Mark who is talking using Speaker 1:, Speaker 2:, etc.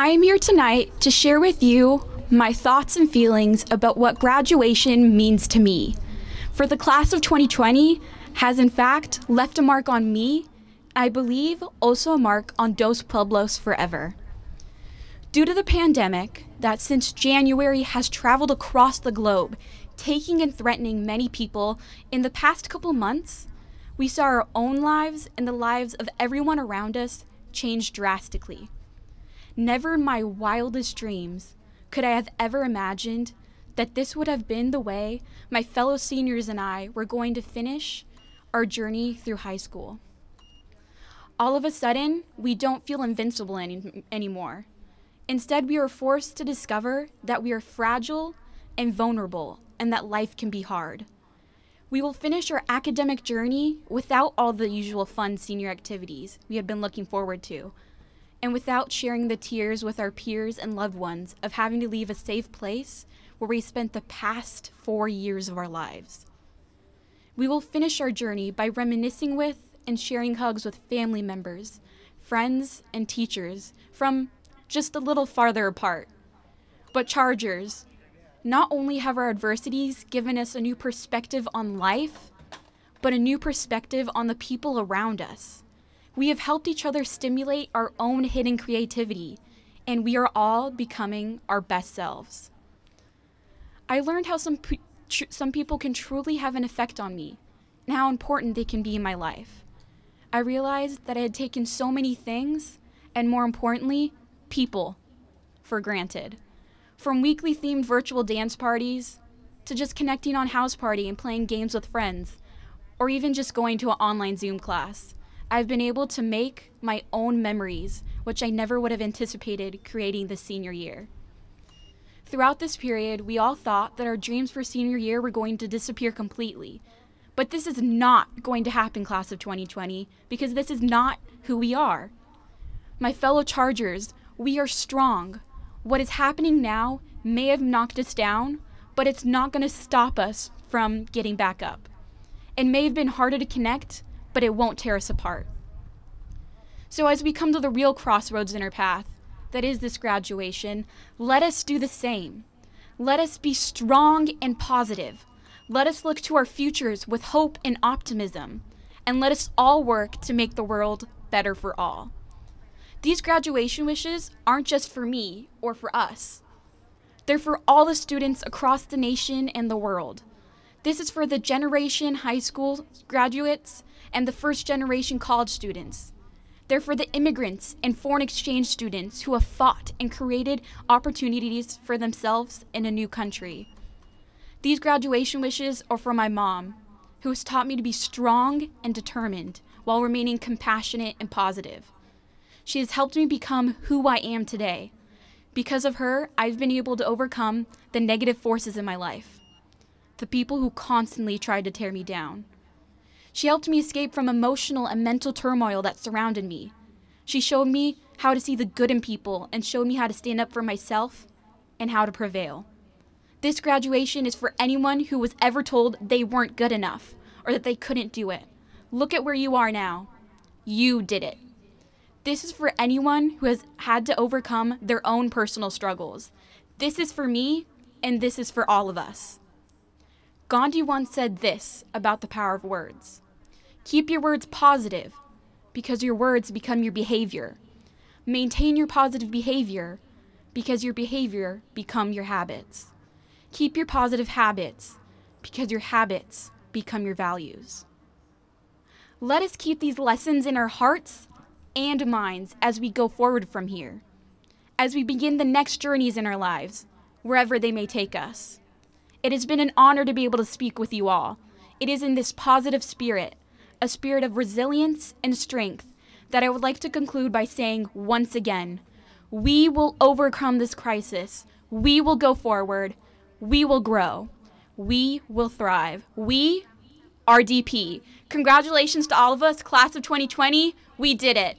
Speaker 1: I am here tonight to share with you my thoughts and feelings about what graduation means to me. For the class of 2020 has in fact left a mark on me, I believe also a mark on Dos Pueblos forever. Due to the pandemic that since January has traveled across the globe, taking and threatening many people, in the past couple months, we saw our own lives and the lives of everyone around us change drastically. Never in my wildest dreams could I have ever imagined that this would have been the way my fellow seniors and I were going to finish our journey through high school. All of a sudden, we don't feel invincible any- anymore. Instead, we are forced to discover that we are fragile and vulnerable and that life can be hard. We will finish our academic journey without all the usual fun senior activities we had been looking forward to, and without sharing the tears with our peers and loved ones of having to leave a safe place where we spent the past four years of our lives. We will finish our journey by reminiscing with and sharing hugs with family members, friends, and teachers from just a little farther apart. But Chargers, not only have our adversities given us a new perspective on life, but a new perspective on the people around us. We have helped each other stimulate our own hidden creativity, and we are all becoming our best selves. I learned how some, some people can truly have an effect on me and how important they can be in my life. I realized that I had taken so many things, and more importantly, people, for granted. From weekly themed virtual dance parties to just connecting on Houseparty and playing games with friends, or even just going to an online Zoom class, I've been able to make my own memories, which I never would have anticipated creating this senior year. Throughout this period, we all thought that our dreams for senior year were going to disappear completely. But this is not going to happen, class of 2020, because this is not who we are. My fellow Chargers, we are strong. What is happening now may have knocked us down, but it's not going to stop us from getting back up. It may have been harder to connect, but it won't tear us apart. So, as we come to the real crossroads in our path, that is this graduation, let us do the same. Let us be strong and positive. Let us look to our futures with hope and optimism. And let us all work to make the world better for all. These graduation wishes aren't just for me or for us. They're for all the students across the nation and the world. This is for the generation high school graduates and the first generation college students. They're for the immigrants and foreign exchange students who have fought and created opportunities for themselves in a new country. These graduation wishes are for my mom, who has taught me to be strong and determined while remaining compassionate and positive. She has helped me become who I am today. Because of her, I've been able to overcome the negative forces in my life, the people who constantly tried to tear me down. She helped me escape from emotional and mental turmoil that surrounded me. She showed me how to see the good in people and showed me how to stand up for myself and how to prevail. This graduation is for anyone who was ever told they weren't good enough or that they couldn't do it. Look at where you are now. You did it. This is for anyone who has had to overcome their own personal struggles. This is for me, and this is for all of us. Gandhi once said this about the power of words Keep your words positive, because your words become your behavior. Maintain your positive behavior, because your behavior become your habits. Keep your positive habits, because your habits become your values. Let us keep these lessons in our hearts and minds as we go forward from here, as we begin the next journeys in our lives, wherever they may take us. It has been an honor to be able to speak with you all. It is in this positive spirit, a spirit of resilience and strength, that I would like to conclude by saying once again we will overcome this crisis. We will go forward. We will grow. We will thrive. We are DP. Congratulations to all of us, class of 2020. We did it.